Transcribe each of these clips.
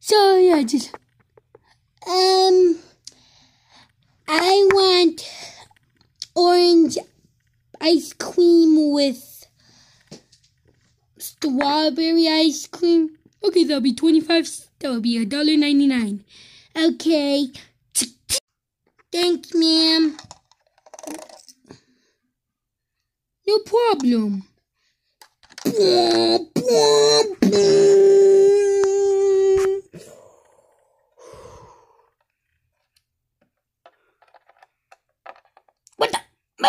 Sorry, I just. Um. I want orange ice cream with strawberry ice cream. Okay, that'll be 25. That'll be a dollar ninety nine. Okay. Thanks, ma'am. No problem. What the?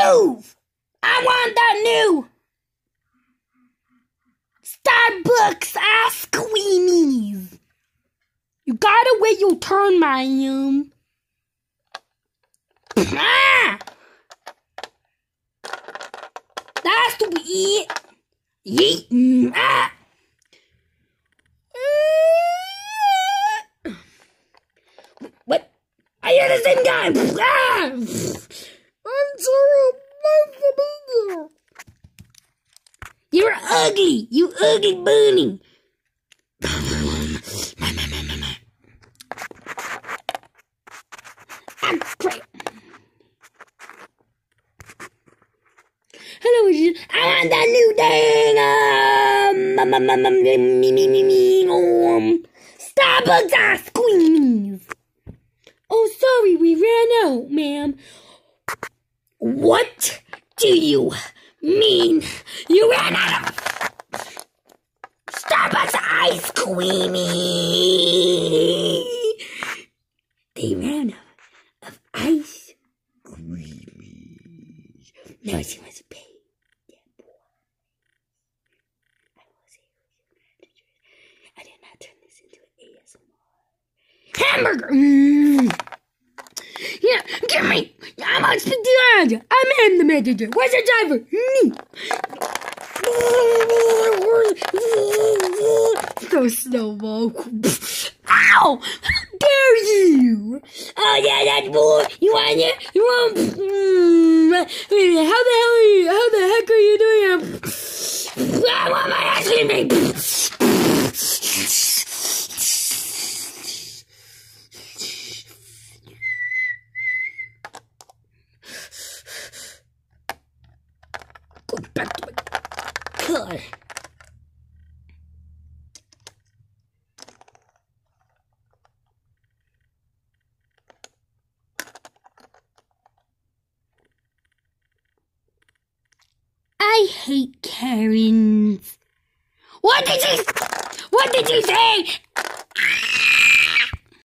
Move! I want that new Starbucks ice creamies. You gotta wait your turn, ma'am. Ah! That's to be it. Yeet. Ah. What? I hear the same guy. Ah! I'm sorry. Ugly. You ugly bunny. Ah, crap. Hello, I want that new thing. Um, um, um, um, um, me, me, me, me, um, Starbucks ice cream. Oh, sorry, we ran out, ma'am. What do you mean you ran out of Starbucks ice cream? They ran out of ice cream. Now she must pay. I I did not turn this into an ASMR. Hamburger! Mm. I'm on speak to the manager. Where's the driver? Me. Go snowball. Ow! How dare you? Oh yeah, that boy. You want it? You want? How the hell are you? How the heck are you doing? I want my ice cream. Back to my car. I hate Karens. What did you? What did you say?